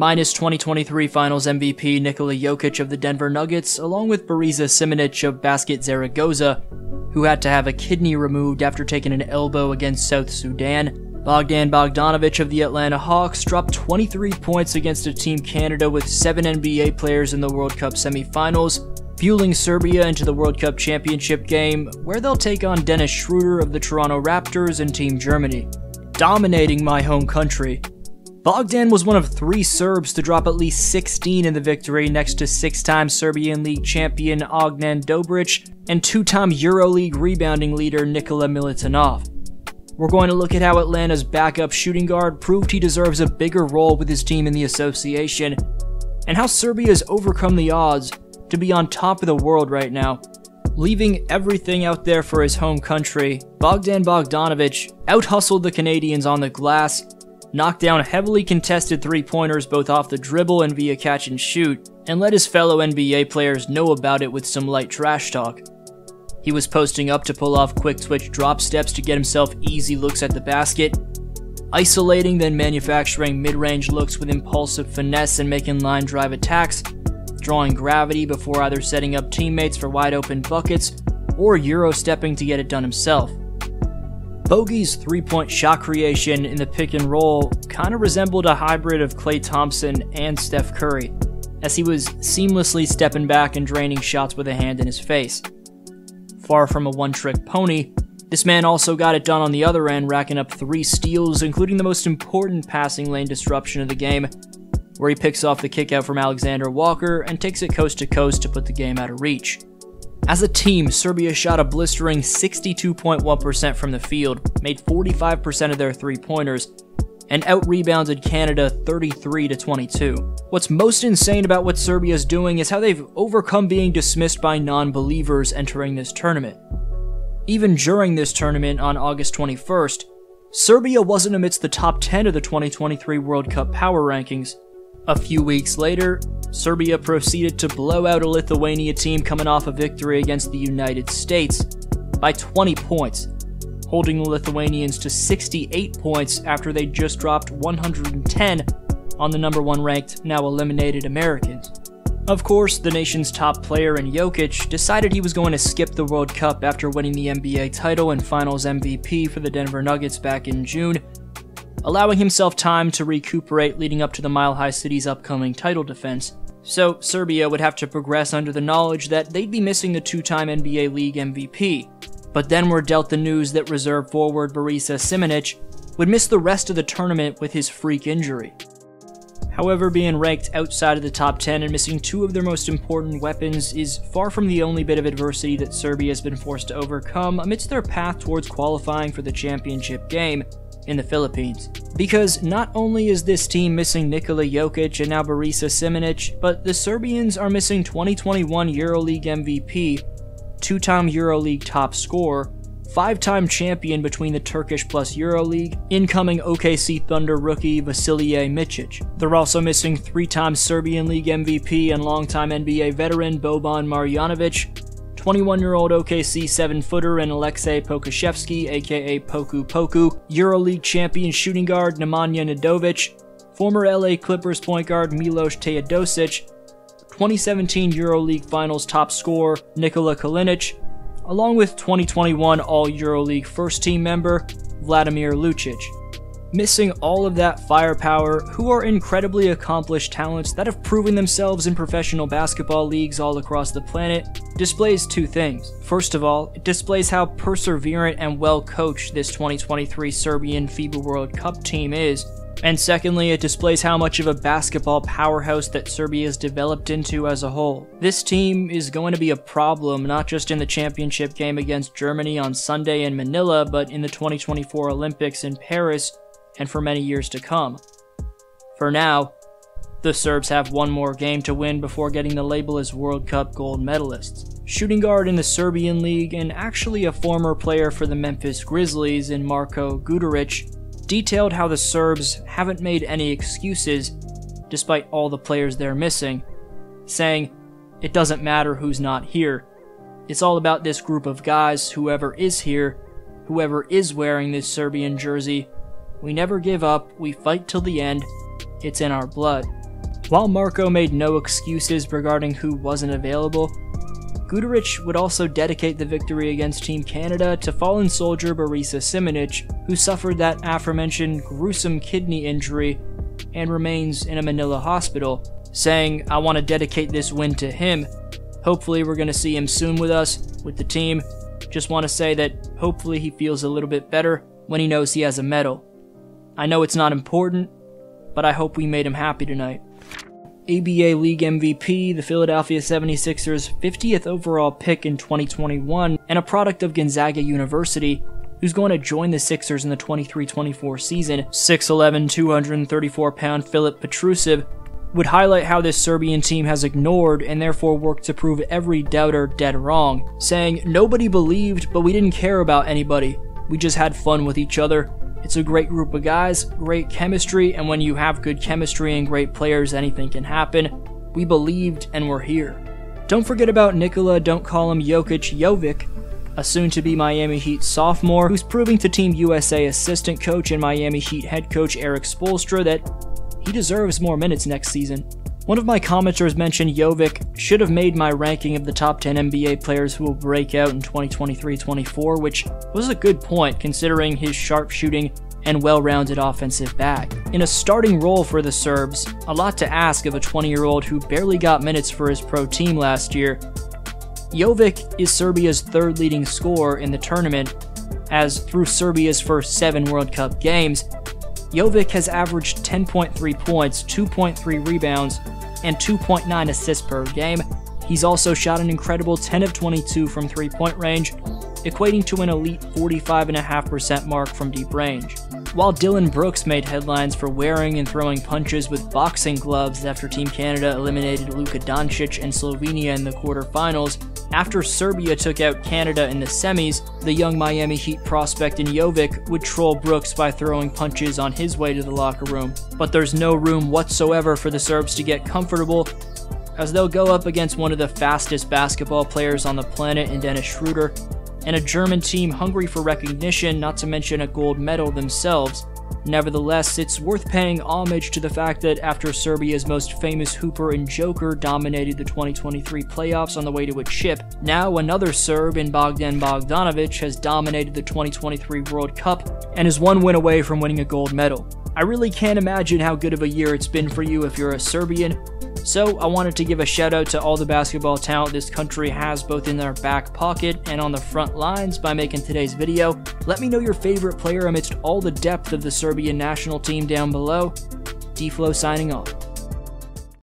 minus 2023 Finals MVP Nikola Jokic of the Denver Nuggets, along with Borisa Simanic of Basket Zaragoza, who had to have a kidney removed after taking an elbow against South Sudan. Bogdan Bogdanovic of the Atlanta Hawks dropped 23 points against a Team Canada with 7 NBA players in the World Cup semifinals, fueling Serbia into the World Cup championship game, where they'll take on Dennis Schroeder of the Toronto Raptors and Team Germany. Dominating my home country. Bogdan was one of three Serbs to drop at least 16 in the victory next to six-time Serbian League champion Ognjen Dobric and two-time EuroLeague rebounding leader Nikola Milutinov. We're going to look at how Atlanta's backup shooting guard proved he deserves a bigger role with his team in the association, and how Serbia has overcome the odds to be on top of the world right now. Leaving everything out there for his home country, Bogdan Bogdanovic out-hustled the Canadians on the glass, knocked down heavily contested three-pointers both off the dribble and via catch and shoot, and let his fellow NBA players know about it with some light trash talk. He was posting up to pull off quick twitch drop steps to get himself easy looks at the basket, isolating then manufacturing mid-range looks with impulsive finesse and making line drive attacks, drawing gravity before either setting up teammates for wide open buckets or euro stepping to get it done himself. Bogey's three-point shot creation in the pick and roll kind of resembled a hybrid of Klay Thompson and Steph Curry, as he was seamlessly stepping back and draining shots with a hand in his face far from a one trick pony. This man also got it done on the other end, racking up three steals, including the most important passing lane disruption of the game, where he picks off the kickout from Alexander Walker and takes it coast to coast to put the game out of reach. As a team, Serbia shot a blistering 62.1% from the field, made 45% of their three pointers, and out-rebounded Canada 33 to 22. What's most insane about what Serbia is doing is how they've overcome being dismissed by non-believers entering this tournament. Even during this tournament on August 21st, Serbia wasn't amidst the top 10 of the 2023 World Cup power rankings. A few weeks later, Serbia proceeded to blow out a Lithuania team coming off a victory against the United States by 20 points, holding the Lithuanians to 68 points after they just dropped 110 on the number one ranked, now eliminated Americans. Of course, the nation's top player in Jokic decided he was going to skip the World Cup after winning the NBA title and Finals MVP for the Denver Nuggets back in June, allowing himself time to recuperate leading up to the Mile High City's upcoming title defense. So, Serbia would have to progress under the knowledge that they'd be missing the two time NBA League MVP, but then were dealt the news that reserve forward Borisa Simanic would miss the rest of the tournament with his freak injury. However, being ranked outside of the top 10 and missing two of their most important weapons is far from the only bit of adversity that Serbia has been forced to overcome amidst their path towards qualifying for the championship game in the Philippines. Because not only is this team missing Nikola Jokic and now Borisa Simanic, but the Serbians are missing 2021 EuroLeague MVP two-time EuroLeague top scorer, five-time champion between the Turkish plus EuroLeague, incoming OKC Thunder rookie Vasilije Micic. They're also missing three-time Serbian League MVP and longtime NBA veteran Boban Marjanovic, 21-year-old OKC 7-footer and Aleksej Pokusevski, aka Poku Poku, EuroLeague champion shooting guard Nemanja Nedovic, former LA Clippers point guard Milos Teodosic, 2017 EuroLeague Finals top scorer Nikola Kalinic, along with 2021 All EuroLeague first team member Vladimir Lucic. Missing all of that firepower, who are incredibly accomplished talents that have proven themselves in professional basketball leagues all across the planet, displays two things. First of all, it displays how perseverant and well coached this 2023 Serbian FIBA World Cup team is, and secondly, it displays how much of a basketball powerhouse that Serbia has developed into as a whole. This team is going to be a problem not just in the championship game against Germany on Sunday in Manila, but in the 2024 Olympics in Paris and for many years to come. For now, the Serbs have one more game to win before getting the label as World Cup gold medalists. Shooting guard in the Serbian League and actually a former player for the Memphis Grizzlies in Marko Guduric detailed how the Serbs haven't made any excuses despite all the players they're missing, saying, It doesn't matter who's not here. It's all about this group of guys, whoever is here, whoever is wearing this Serbian jersey. We never give up, we fight till the end, it's in our blood. While Marko made no excuses regarding who wasn't available, Guduric would also dedicate the victory against Team Canada to fallen soldier Borisa Simanic, who suffered that aforementioned gruesome kidney injury and remains in a Manila hospital, saying, I want to dedicate this win to him. Hopefully, we're going to see him soon with us, with the team. Just want to say that hopefully he feels a little bit better when he knows he has a medal. I know it's not important, but I hope we made him happy tonight. ABA League MVP, the Philadelphia 76ers' 50th overall pick in 2021, and a product of Gonzaga University, who's going to join the Sixers in the 23 24 season, 6'11, 234 pound Filip Petrusev, would highlight how this Serbian team has ignored and therefore worked to prove every doubter dead wrong, saying, Nobody believed, but we didn't care about anybody. We just had fun with each other. It's a great group of guys, great chemistry, and when you have good chemistry and great players, anything can happen. We believed and we're here. Don't forget about Nikola, don't call him Jokic Jovic, a soon to be Miami Heat sophomore who's proving to Team USA assistant coach and Miami Heat head coach Erik Spoelstra that he deserves more minutes next season. One of my commenters mentioned Jovic should have made my ranking of the top 10 NBA players who will break out in 2023-24, which was a good point considering his sharp shooting and well-rounded offensive bag. In a starting role for the Serbs, a lot to ask of a 20-year-old who barely got minutes for his pro team last year. Jovic is Serbia's third leading scorer in the tournament, as through Serbia's first seven World Cup games, Jovic has averaged 10.3 points, 2.3 rebounds, and 2.9 assists per game. He's also shot an incredible 10 of 22 from three point range, equating to an elite 45.5% mark from deep range. While Dillon Brooks made headlines for wearing and throwing punches with boxing gloves after Team Canada eliminated Luka Doncic and Slovenia in the quarterfinals, after Serbia took out Canada in the semis, the young Miami Heat prospect in Jovic would troll Brooks by throwing punches on his way to the locker room. But there's no room whatsoever for the Serbs to get comfortable, as they'll go up against one of the fastest basketball players on the planet in Dennis Schroeder, and a German team hungry for recognition, not to mention a gold medal themselves. Nevertheless, it's worth paying homage to the fact that after Serbia's most famous hooper and joker dominated the 2023 playoffs on the way to a chip, now another Serb in Bogdan Bogdanovic has dominated the 2023 World Cup and is one win away from winning a gold medal. I really can't imagine how good of a year it's been for you if you're a Serbian, so I wanted to give a shout out to all the basketball talent this country has both in their back pocket and on the front lines by making today's video. Let me know your favorite player amidst all the depth of the Serbian national team down below. D-Flow signing off.